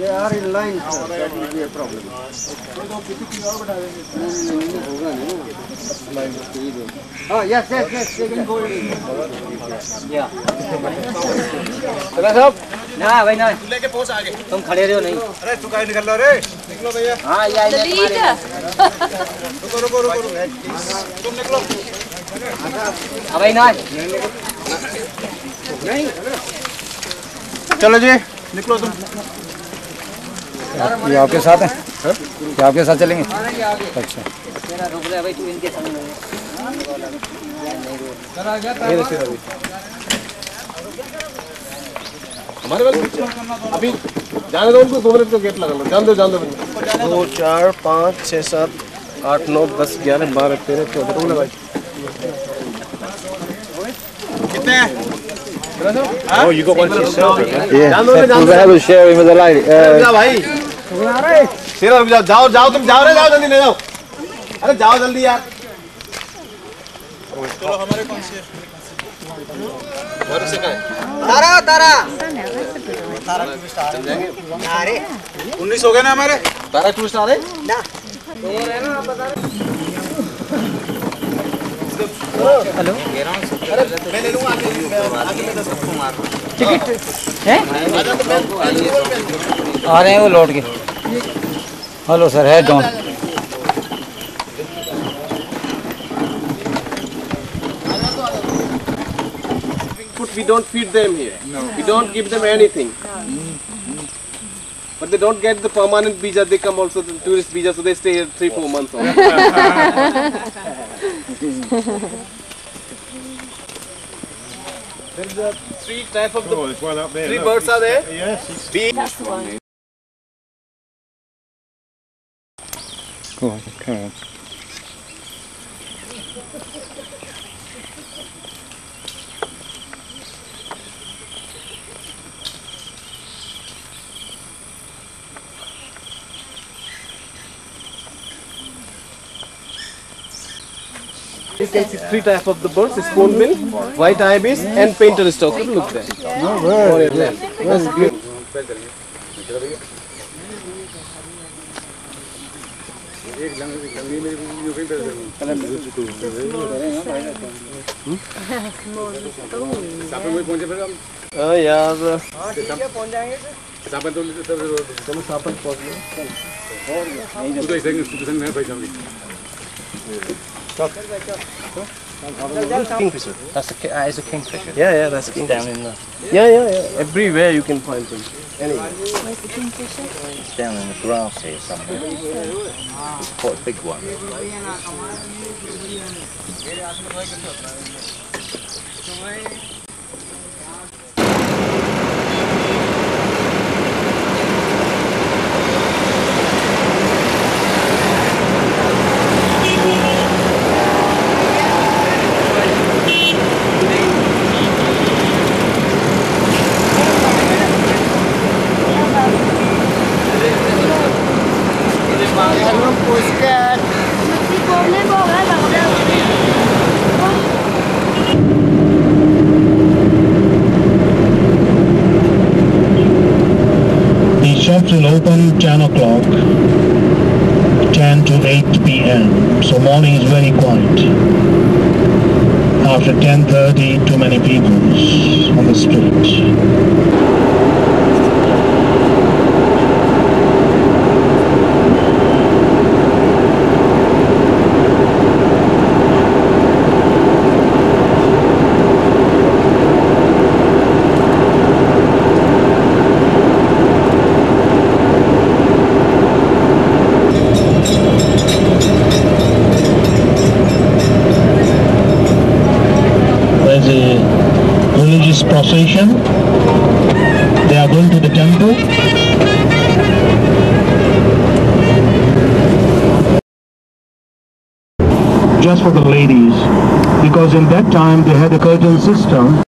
They are in line, sir. That will be a problem. होगा नहीं हाँ yes yes yes second goal या अबे सब ना भाई ना लेके पहुंच आगे तुम खड़े रहो नहीं अरे तू कहीं निकल रहा रे निकलो भैया हाँ ये आई रुको रुको रुको तुम निकलो अबे ना नहीं चलो जी निकलो तुम ये आपके साथ हैं है? हाँ? ये आपके साथ चलेंगे अच्छा हमारे अभी जाने दो उनको दो मिनट का गेट लगा लो जान दो जान दो दो चार पाँच छः सात आठ नौ दस ग्यारह बारह तेरह चौदह कितने Oh, you got one to Yeah, yeah. yeah. जाओ जाओ जाओ जाओ तुम जाओ रे जाओ जल्दी ले जाओ अरे जाओ जल्दी यार चलो हमारे कौन से तारा तारा उन्नीस हो गए ना हमारे तारा टूरिस्ट आ रहे ना तो है ना आप मैं ले लूंगा आगे मैं दस सबको मार टिकट है तो हैं वो लौट के Hello, sir. Head down. We don't feed them here. No. We don't give them anything. But they don't get the permanent visa. They come also the tourist visa, so they stay here three, four months. There's a three type of the oh, three birds are there. Yes. Bee. That's one. You can see three types of the birds, spoon bill, white ibis and painted stock. Look there. No, where? Oh, एक लंगड़ी मेरी video कहीं पर कलम में चुको सापन कोई पहुंचे फिर हम ओ यार हां ठीक है पहुंच जाएंगे तो सर सापन तो चलो सापन पहुंच लो और नहीं तो इसे संग में पहुंच जाऊंगी सब Kingfisher. That's a that uh, is a kingfisher. Yeah, yeah, that's it's a kingfisher. Down in the. Yeah, yeah, yeah. Everywhere you can find them. Anyway. Where's the kingfisher? It's down in the grass here somewhere. It's quite a big one. Really. open 10 o'clock, 10 to 8 p.m. So morning is very quiet. After 10.30, too many people on the street. procession. They are going to the temple. Just for the ladies, because in that time they had a curtain system.